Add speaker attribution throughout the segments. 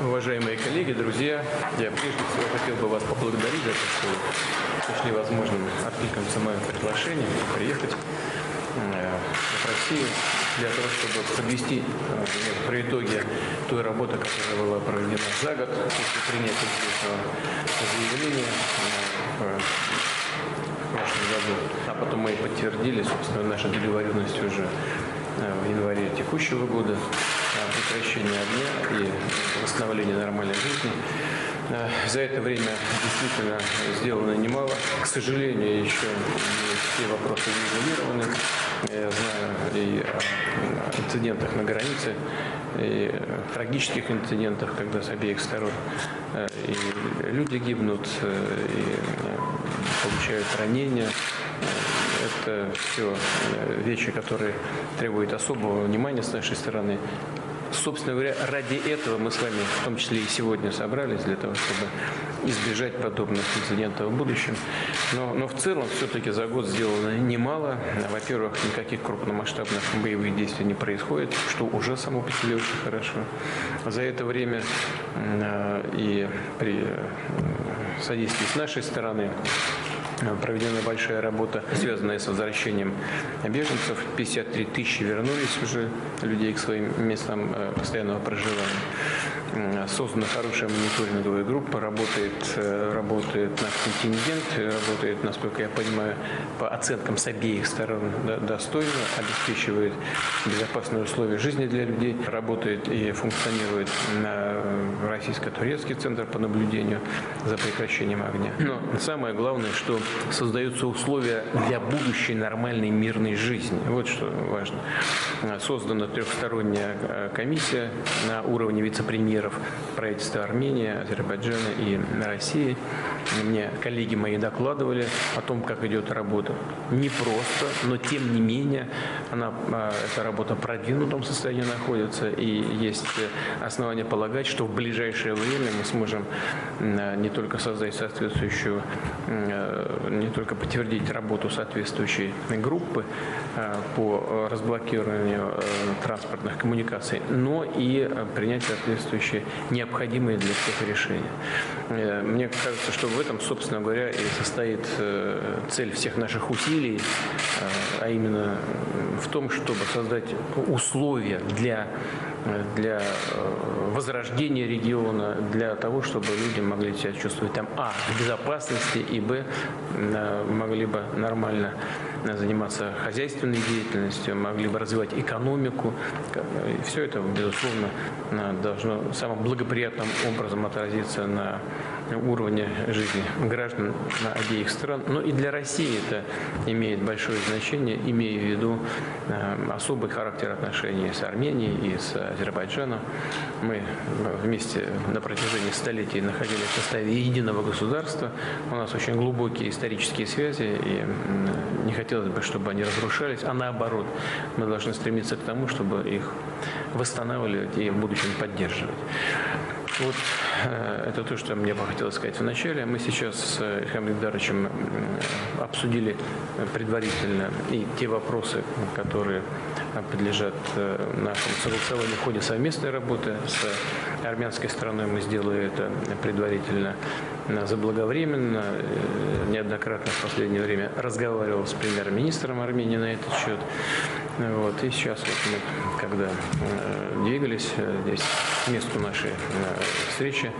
Speaker 1: Уважаемые коллеги, друзья, я прежде всего хотел бы вас поблагодарить за то, что сочли возможным откликнуться моим приглашением приехать э, в Россию для того, чтобы подвести э, при той работы, которая была проведена за год после принятия этого заявления э, в прошлом году. А потом мы подтвердили, собственно, нашу договоренность уже в январе текущего года прекращения огня и восстановления нормальной жизни. Э, за это время действительно сделано немало. К сожалению, еще не все вопросы не регулированы. Я знаю и о инцидентах на границе, и трагических инцидентах, когда с обеих сторон э, и люди гибнут, э, и получают ранения. Это все вещи, которые требуют особого внимания с нашей стороны. Собственно говоря, ради этого мы с вами в том числе и сегодня собрались, для того, чтобы избежать подобных инцидентов в будущем. Но, но в целом все-таки за год сделано немало. Во-первых, никаких крупномасштабных боевых действий не происходит, что уже само по себе очень хорошо. За это время и при э, содействии с нашей стороны проведена большая работа, связанная с возвращением беженцев. 53 тысячи вернулись уже людей к своим местам э, постоянного проживания. Создана хорошая мониторинговая группа, работает, э, работает наш контингент, работает, насколько я понимаю, по оценкам с обеих сторон достойно, обеспечивает безопасные условия жизни для людей, работает и функционирует российско-турецкий центр по наблюдению за прекращением огня. Но самое главное, что создаются условия для будущей нормальной мирной жизни. Вот что важно. Создана трехсторонняя э, комиссия на уровне вице-премьеров правительства Армении, Азербайджана и России. Мне коллеги мои докладывали о том, как идет работа. Не просто, но тем не менее она, э, эта работа в продвинутом состоянии находится, и есть основания полагать, что в ближайшее время мы сможем э, не только создать соответствующую не только подтвердить работу соответствующей группы по разблокированию транспортных коммуникаций, но и принять соответствующие необходимые для всех решения. Мне кажется, что в этом, собственно говоря, и состоит цель всех наших усилий, а именно в том, чтобы создать условия для для э, возрождения региона, для того, чтобы люди могли себя чувствовать там, а, в безопасности, и, б, э, могли бы нормально заниматься хозяйственной деятельностью, могли бы развивать экономику. И все это, безусловно, должно самым благоприятным образом отразиться на уровне жизни граждан на обеих стран. Но и для России это имеет большое значение, имея в виду э, особый характер отношений с Арменией и с Азербайджаном. Мы вместе на протяжении столетий находились в составе единого государства. У нас очень глубокие исторические связи, и не хотелось бы, чтобы они разрушались, а наоборот, мы должны стремиться к тому, чтобы их восстанавливать и в будущем поддерживать. Вот э, это то, что мне бы хотелось сказать в начале. Мы сейчас с Ильхам Ильдаровичем обсудили предварительно и те вопросы, которые подлежат э, нашему согласованию в ходе совместной работы с армянской стороной. Мы сделали это предварительно заблаговременно. Э, неоднократно в последнее время разговаривал с премьер-министром Армении на этот счет. Вот. И сейчас вот мы, когда э, двигались э, здесь к месту нашей э, встречи,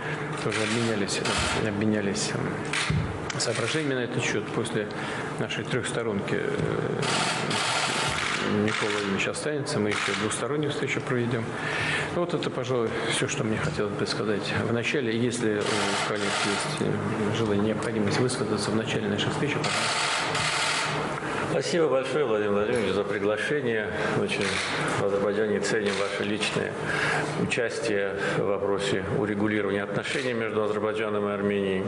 Speaker 1: тоже обменялись, э, обменялись соображениями на этот счет. После нашей трехсторонки э, Никола Ильич останется, мы еще двустороннюю встречу проведем. Вот это, пожалуй, все, что мне хотелось бы сказать в начале. Если у коллег есть э, желание, необходимость высказаться в начале нашей встречи, пожалуйста.
Speaker 2: Спасибо большое, Владимир Владимирович, за приглашение. Очень в Азербайджане ценим ваше личное участие в вопросе урегулирования отношений между Азербайджаном и Арменией.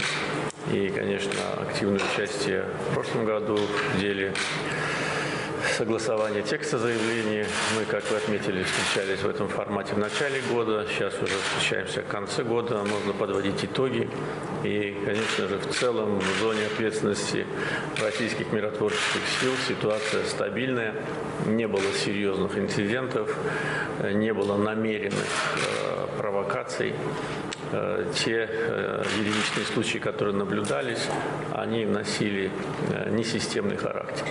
Speaker 2: И, конечно, активное участие в прошлом году в деле согласования текста заявления. Мы, как вы отметили, встречались в этом формате в начале года. Сейчас уже встречаемся в конце года. Можно подводить итоги. И, конечно же, в целом в зоне ответственности российских миротворческих сил ситуация стабильная. Не было серьезных инцидентов, не было намеренных э, провокаций. Э, те э, единичные случаи, которые наблюдались, они носили э, несистемный характер.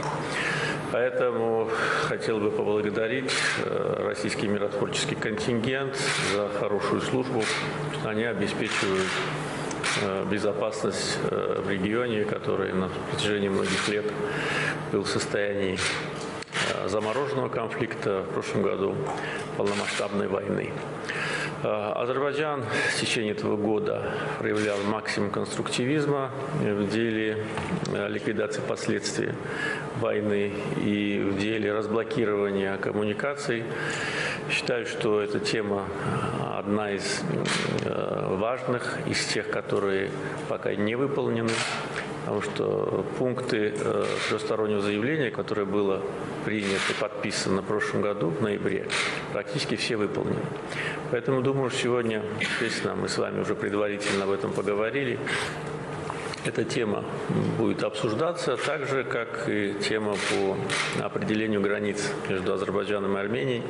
Speaker 2: Поэтому хотел бы поблагодарить российский миротворческий контингент за хорошую службу. Они обеспечивают безопасность в регионе, который на протяжении многих лет был в состоянии замороженного конфликта, в прошлом году полномасштабной войны. Э, Азербайджан в течение этого года проявлял максимум конструктивизма в деле э, ликвидации последствий войны и в деле разблокирования коммуникаций. Считаю, что эта тема э, одна из важных, из тех, которые пока не выполнены потому что пункты э, трехстороннего заявления, которое было принято и подписано в прошлом году, в ноябре, практически все выполнены. Поэтому думаю, что сегодня, естественно, мы с вами уже предварительно об этом поговорили, эта тема будет обсуждаться, так же, как и тема по определению границ между Азербайджаном и Арменией.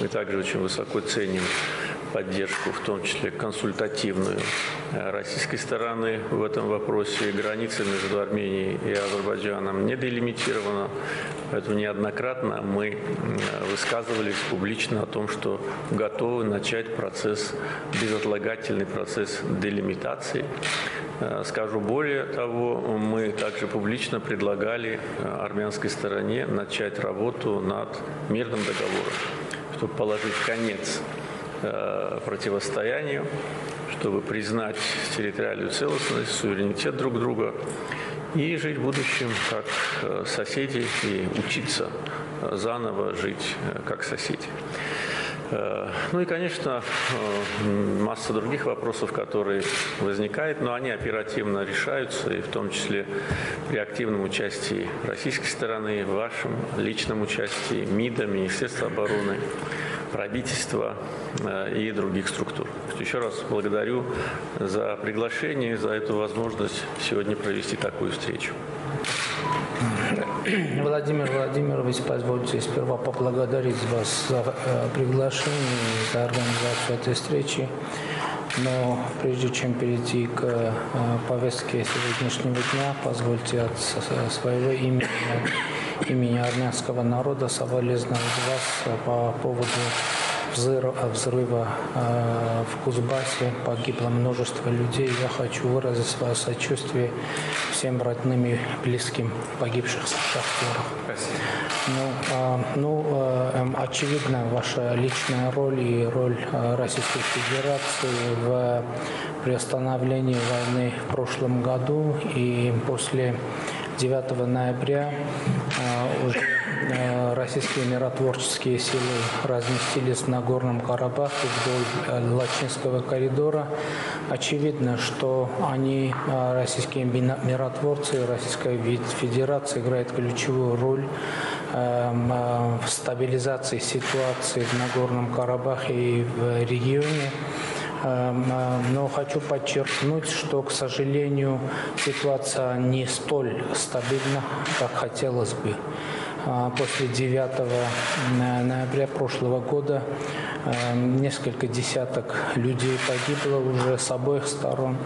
Speaker 2: Мы также очень высоко ценим поддержку, в том числе консультативную э, российской стороны в этом вопросе. Граница между Арменией и Азербайджаном не делимитирована, поэтому неоднократно мы высказывались публично о том, что готовы начать процесс, безотлагательный процесс делимитации. Э, скажу более того, мы также публично предлагали э, армянской стороне начать работу над мирным договором, чтобы положить конец Э, противостоянию, чтобы признать территориальную целостность, суверенитет друг друга и жить в будущем как э, соседи и учиться э, заново жить как соседи. Ну и, конечно, масса других вопросов, которые возникают, но они оперативно решаются, и в том числе при активном участии российской стороны, вашем личном участии, МИДа, Министерства обороны, правительства э, и других структур. Еще раз благодарю за приглашение, за эту возможность сегодня провести такую встречу.
Speaker 3: Владимир Владимирович, позвольте сперва поблагодарить вас за э, приглашение, за организацию этой встречи. Но прежде чем перейти к э, повестке сегодняшнего дня, позвольте от своего имени имени армянского народа соболезновать вас по поводу взрыва э, в Кузбассе. Погибло множество людей. Я хочу выразить свое сочувствие всем родным и близким погибших шахтеров. Спасибо. Ну, э, ну э, очевидно, ваша личная роль и роль Российской Федерации в приостановлении войны в прошлом году и после 9 ноября а, а, российские миротворческие силы разместились на Горном Карабахе вдоль э, Лачинского коридора. Очевидно, что они, а, российские миротворцы, Российская Федерация играет ключевую роль в стабилизации ситуации в Нагорном Карабахе и в регионе. Эм, э, но хочу подчеркнуть, что, к сожалению, ситуация не столь стабильна, как хотелось бы. Э, после 9 ноября прошлого года э, несколько десяток людей погибло уже с обоих сторон.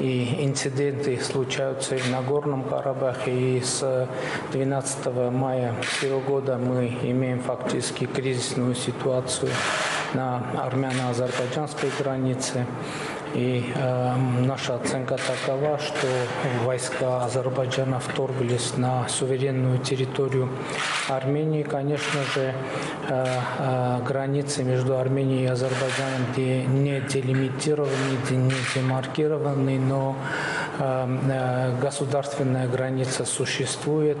Speaker 3: И инциденты случаются и в Нагорном Карабахе. И с 12 мая этого года мы имеем фактически кризисную ситуацию на армяно-азербайджанской границе. И э, наша оценка такова, что войска Азербайджана вторглись на суверенную территорию Армении. Конечно же, э, э, границы между Арменией и Азербайджаном не делимитированы, не демаркированы, но э, э, государственная граница существует.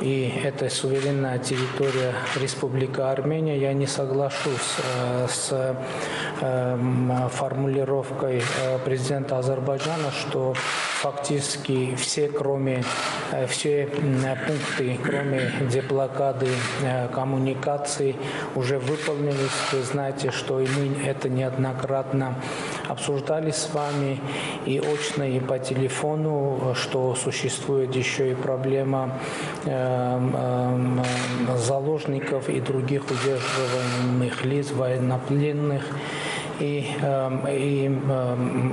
Speaker 3: И это суверенная территория Республика Армения, я не соглашусь э, с э, формулировкой э, президента Азербайджана, что фактически все, кроме все пункты, кроме деблокады коммуникаций, уже выполнились. Вы знаете, что и мы это неоднократно обсуждали с вами и очно, и по телефону, что существует еще и проблема заложников и других удерживаемых лиц, военнопленных. И, и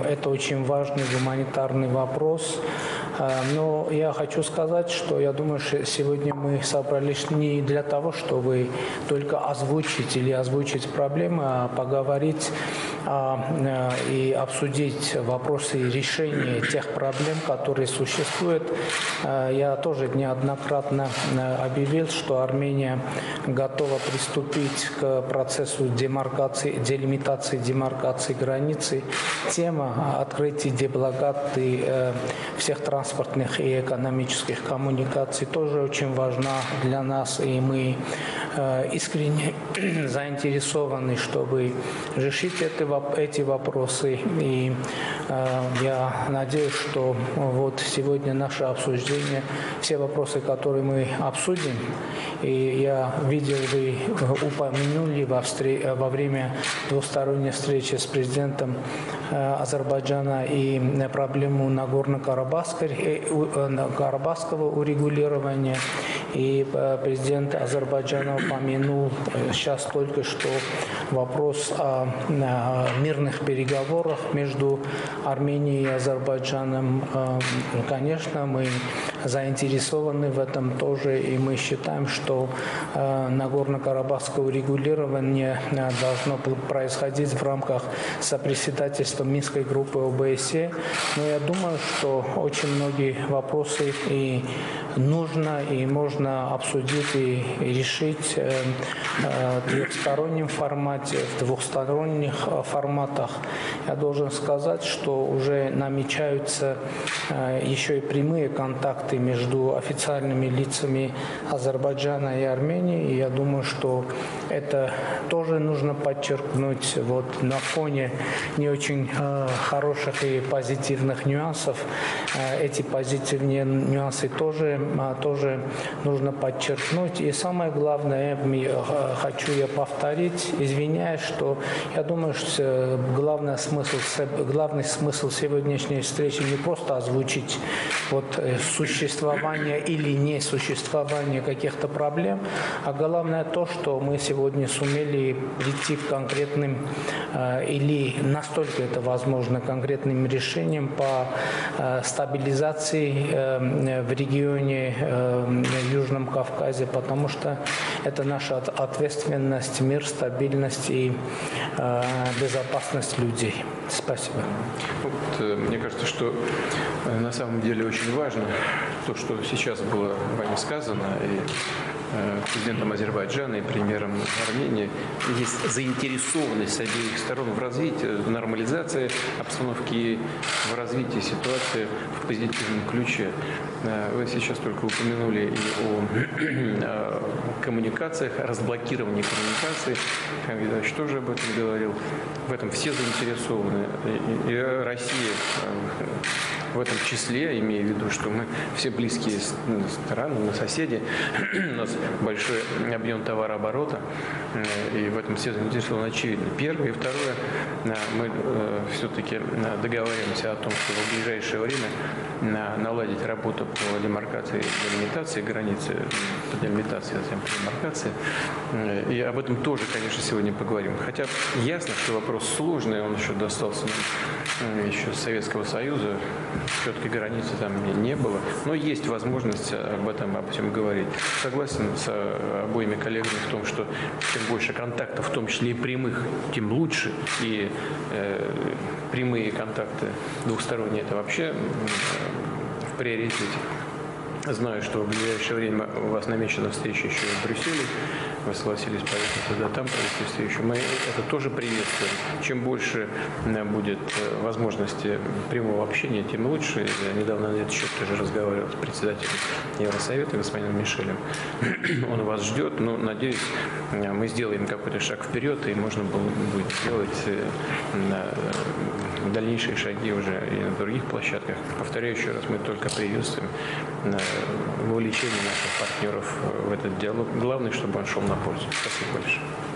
Speaker 3: это очень важный гуманитарный вопрос. Но я хочу сказать, что я думаю, что сегодня мы собрались не для того, чтобы только озвучить или озвучить проблемы, а поговорить и обсудить вопросы решения тех проблем, которые существуют. Я тоже неоднократно объявил, что Армения готова приступить к процессу демаркации, делимитации, демаркации границы. Тема открытия деблокады э, всех транспортных и экономических коммуникаций тоже очень важна для нас, и мы э, искренне заинтересованы, чтобы решить это эти вопросы. И э, я надеюсь, что вот сегодня наше обсуждение, все вопросы, которые мы обсудим, и я видел, вы упомянули во, встр... во время двусторонней встречи с президентом э, Азербайджана и проблему Нагорно-Карабахского э, урегулирования. И президент Азербайджана упомянул сейчас только что вопрос о мирных переговорах между Арменией и Азербайджаном. Э, конечно, мы заинтересованы в этом тоже, и мы считаем, что э, Нагорно-Карабахское урегулирование э, должно происходить в рамках сопредседательства Минской группы ОБСЕ. Но я думаю, что очень многие вопросы и нужно, и можно обсудить и решить в двухстороннем формате, в двухсторонних форматах. Я должен сказать, что уже намечаются еще и прямые контакты контакты между официальными лицами Азербайджана и Армении. И я думаю, что это тоже нужно подчеркнуть вот на фоне не очень э, хороших и позитивных нюансов. Э, эти позитивные нюансы тоже, э, тоже нужно подчеркнуть. И самое главное, э, хочу я повторить, извиняюсь, что я думаю, что главный смысл, главный смысл сегодняшней встречи не просто озвучить вот э, существующие существования или несуществования каких-то проблем, а главное то, что мы сегодня сумели прийти к конкретным э, или настолько это возможно конкретным решениям по э, стабилизации э, в регионе Южном Кавказе, потому что это наша ответственность, мир, стабильность и безопасность людей. Спасибо.
Speaker 1: Вот, мне кажется, что на самом деле очень важно то, что сейчас было вами сказано, и президентом Азербайджана и премьером Армении, есть заинтересованность обеих сторон в развитии, в нормализации обстановки в развитии ситуации в позитивном ключе. Э, вы сейчас только упомянули и о коммуникациях, о разблокировании коммуникаций. Хамид тоже об этом говорил. В этом все заинтересованы. И Россия э, в этом числе, имея в виду, что мы все близкие страны, мы соседи, у нас большой объем товарооборота, э, и в этом все заинтересованы очевидно. Первое. И второе, э, мы э, все-таки договариваемся о том, что в ближайшее время наладить работу по демаркации, делимитации границы, по делимитации, а затем по демаркации. И об этом тоже, конечно, сегодня поговорим. Хотя ясно, что вопрос сложный, он еще достался нам еще с Советского Союза, четкой границы там не было, но есть возможность об этом, об этом говорить. Согласен с обоими коллегами в том, что чем больше контактов, в том числе и прямых, тем лучше. И э, прямые контакты двухсторонние – это вообще в приоритете. Знаю, что в ближайшее время у вас намечена встреча еще и в Брюсселе. Вы согласились поехать туда, там провести встречу. Мы это тоже приветствуем. Чем больше э, будет э, возможности прямого общения, тем лучше. Я недавно на этот счет тоже разговаривал с председателем Евросовета, господином Мишелем. Он вас ждет, но, надеюсь, э, мы сделаем какой-то шаг вперед, и можно будет сделать дальнейшие шаги уже и на других площадках. Повторяю еще раз, мы только приветствуем э, вовлечение наших партнеров э, в этот диалог. Главное, чтобы он шел на пользу. Спасибо большое.